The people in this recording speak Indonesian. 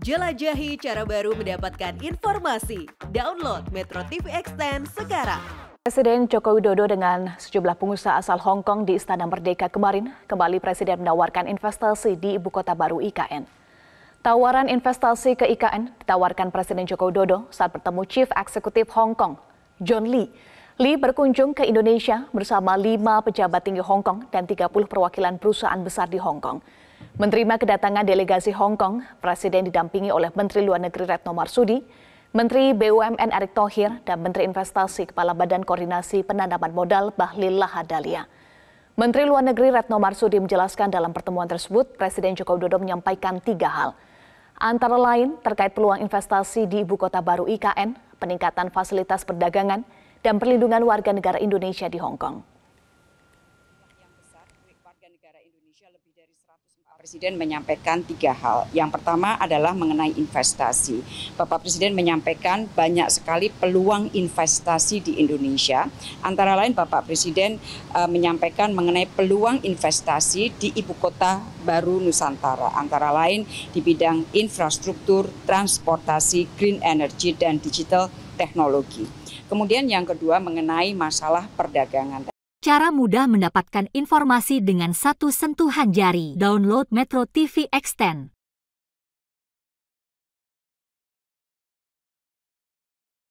Jelajahi cara baru mendapatkan informasi. Download Metro TV Extend sekarang. Presiden Joko Widodo dengan sejumlah pengusaha asal Hong Kong di Istana Merdeka kemarin kembali Presiden menawarkan investasi di ibu kota baru IKN. Tawaran investasi ke IKN ditawarkan Presiden Joko Widodo saat bertemu Chief Executive Hong Kong, John Lee. Lee berkunjung ke Indonesia bersama lima pejabat tinggi Hong Kong dan 30 perwakilan perusahaan besar di Hong Kong. Menerima kedatangan delegasi Hong Kong, Presiden didampingi oleh Menteri Luar Negeri Retno Marsudi, Menteri BUMN Erick Thohir, dan Menteri Investasi Kepala Badan Koordinasi Penanaman Modal Bahlil Lahadalia. Menteri Luar Negeri Retno Marsudi menjelaskan dalam pertemuan tersebut, Presiden Joko Widodo menyampaikan tiga hal. Antara lain terkait peluang investasi di ibu kota baru IKN, peningkatan fasilitas perdagangan, dan perlindungan warga negara Indonesia di Hong Kong. Presiden menyampaikan tiga hal. Yang pertama adalah mengenai investasi. Bapak Presiden menyampaikan banyak sekali peluang investasi di Indonesia. Antara lain Bapak Presiden uh, menyampaikan mengenai peluang investasi di ibu kota baru Nusantara. Antara lain di bidang infrastruktur, transportasi, green energy, dan digital teknologi. Kemudian yang kedua mengenai masalah perdagangan. Cara mudah mendapatkan informasi dengan satu sentuhan jari. Download Metro TV Extend.